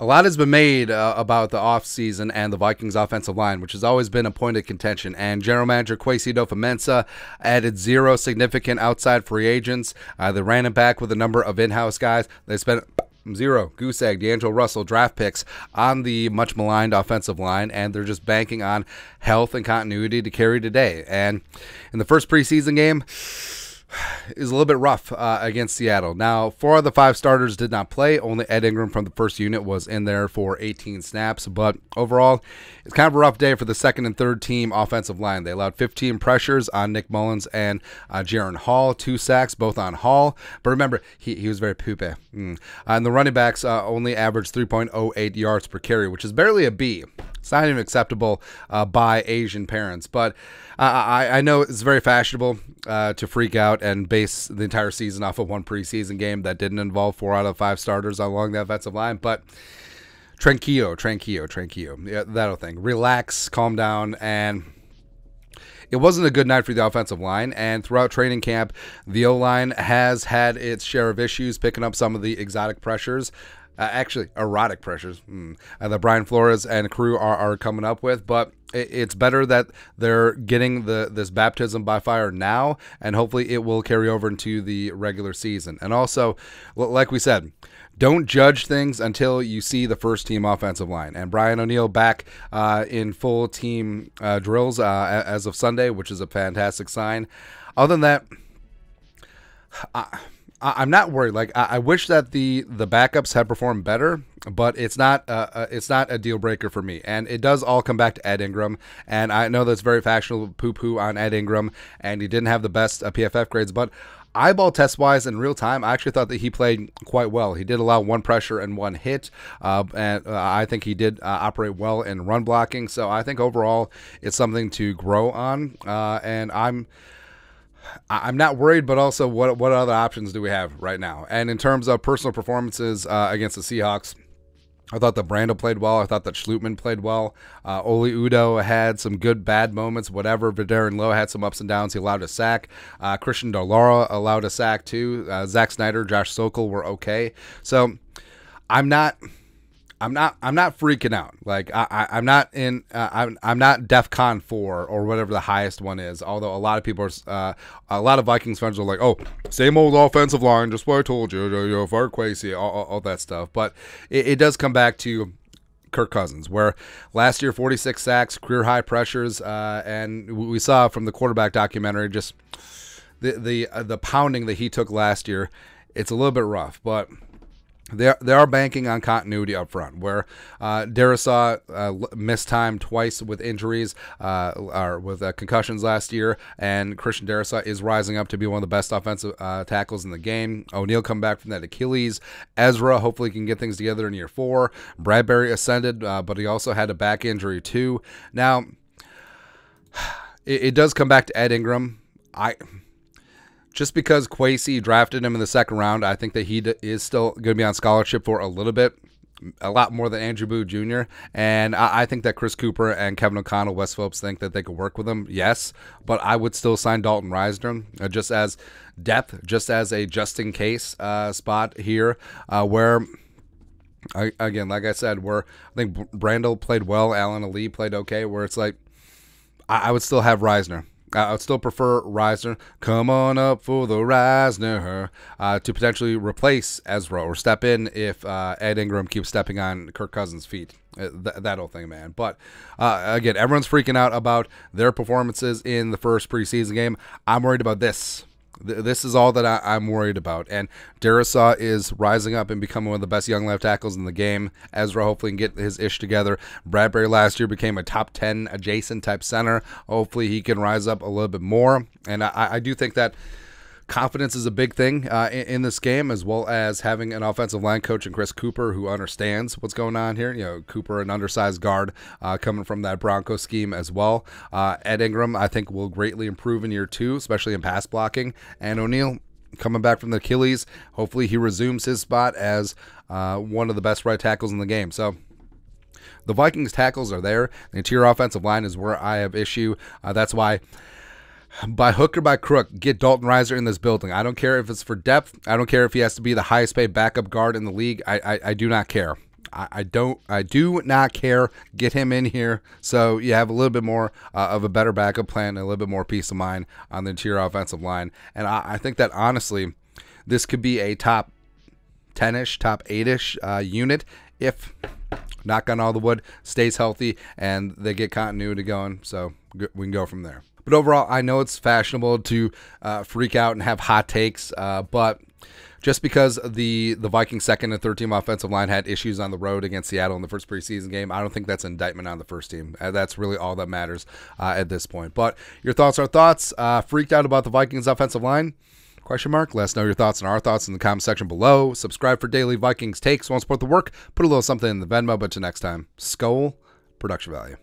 a lot has been made uh, about the offseason and the Vikings offensive line, which has always been a point of contention. And general manager Kwesi Adofo-Mensah added zero significant outside free agents. Uh, they ran it back with a number of in-house guys. They spent zero goose egg D'Angelo Russell draft picks on the much maligned offensive line, and they're just banking on health and continuity to carry today. And in the first preseason game, is a little bit rough uh, against Seattle. Now, four of the five starters did not play. Only Ed Ingram from the first unit was in there for 18 snaps. But overall, it's kind of a rough day for the second and third team offensive line. They allowed 15 pressures on Nick Mullens and uh, Jaren Hall, two sacks, both on Hall. But remember, he, he was very poopy. Mm. Uh, and the running backs uh, only averaged 3.08 yards per carry, which is barely a B. It's not even acceptable uh, by Asian parents. But I, I know it's very fashionable uh, to freak out and base the entire season off of one preseason game that didn't involve four out of five starters along the offensive line. But tranquillo, tranquillo, tranquillo. Yeah, that'll thing. Relax, calm down, and it wasn't a good night for the offensive line. And throughout training camp, the O line has had its share of issues picking up some of the exotic pressures uh, actually erotic pressures mm, uh, that Brian Flores and crew are, are coming up with. But it, it's better that they're getting the this baptism by fire now, and hopefully it will carry over into the regular season. And also, like we said, don't judge things until you see the first team offensive line. And Brian O'Neill back uh, in full team uh, drills uh, as of Sunday, which is a fantastic sign. Other than that, I, I, am not worried. Like I, I, wish that the the backups had performed better, but it's not uh, uh, it's not a deal breaker for me. And it does all come back to Ed Ingram. And I know that's very fashionable poo poo on Ed Ingram, and he didn't have the best uh, PFF grades, but eyeball test wise in real time, I actually thought that he played quite well. He did allow one pressure and one hit, uh, and uh, I think he did uh, operate well in run blocking. So I think overall it's something to grow on, and I'm. I'm not worried, but also what what other options do we have right now? And in terms of personal performances uh, against the Seahawks, I thought that Brandel played well. I thought that Schlottmann played well. Uh, Oli Udoh had some good, bad moments, whatever. Vederian Lowe had some ups and downs. He allowed a sack. Uh, Christian DiLauro allowed a sack too. Uh, Zach Snyder, Josh Sokol were okay. So I'm not I'm not I'm not freaking out. Like I, I am not in uh, I'm I'm not DefCon four or whatever the highest one is. Although a lot of people are uh, a lot of Vikings fans are like, oh, same old offensive line, just what I told you, you know, far crazy, all, all, all, that stuff. But it, it does come back to Kirk Cousins, where last year 46 sacks, career high pressures, uh, and we saw from the quarterback documentary just the the uh, the pounding that he took last year. It's a little bit rough, but they they are banking on continuity up front, where uh, Darrisaw uh, missed time twice with injuries uh, or with uh, concussions last year, and Christian Darrisaw is rising up to be one of the best offensive uh, tackles in the game. O'Neill come back from that Achilles. Ezra hopefully can get things together in year four. Bradbury ascended, uh, but he also had a back injury too. Now, it, it does come back to Ed Ingram. I just because Kwesi drafted him in the second round, I think that he is still going to be on scholarship for a little bit, a lot more than Andrew Booth Jr. And I, I think that Chris Cooper and Kevin O'Connell, Wes Phillips, think that they could work with him. Yes, but I would still sign Dalton Risner uh, just as depth, just as a just in case uh, spot here, uh, where. I, again, like I said, where I think Brandel played well, Alan Ali played okay. Where it's like, I, I would still have Risner. I would still prefer Risner. Come on up for the Risner uh, to potentially replace Ezra or step in if uh, Ed Ingram keeps stepping on Kirk Cousins' feet. Uh, th- that whole thing, man. But uh, again, everyone's freaking out about their performances in the first preseason game. I'm worried about this this is all that I, am worried about. And Darrisaw is rising up and becoming one of the best young left tackles in the game. Ezra hopefully can get his ish together. Bradbury last year became a top 10 adjacent type center. Hopefully he can rise up a little bit more. And I, I do think that confidence is a big thing uh, in, in, this game, as well as having an offensive line coach in Chris Cooper who understands what's going on here. You know, Cooper, an undersized guard, uh, coming from that Bronco scheme as well. Uh, Ed Ingram, I think, will greatly improve in year two, especially in pass blocking. And O'Neill, coming back from the Achilles, hopefully he resumes his spot as uh, one of the best right tackles in the game. So. The Vikings tackles are there. The interior offensive line is where I have issue. Uh, that's why by hook or by crook, get Dalton Risner in this building. I don't care if it's for depth. I don't care if he has to be the highest paid backup guard in the league. I, I, I do not care. I, don't, I do not care. Get him in here so you have a little bit more uh, of a better backup plan, and a little bit more peace of mind on the interior offensive line. And I, I think that honestly, this could be a top 10 ish, top 8 ish uh, unit if, knock on all the wood, stays healthy and they get continuity going. So we can go from there. But overall, I know it's fashionable to uh, freak out and have hot takes, uh, but just because the the Vikings second and third team offensive line had issues on the road against Seattle in the first preseason game, I don't think that's indictment on the first team. Uh, that's really all that matters uh, at this point. But your thoughts are thoughts. Uh, freaked out about the Vikings offensive line? Question mark. Let us know your thoughts and our thoughts in the comment section below. Subscribe for daily Vikings takes. Want to support the work? Put a little something in the Venmo. But to next time, Skull Production Value.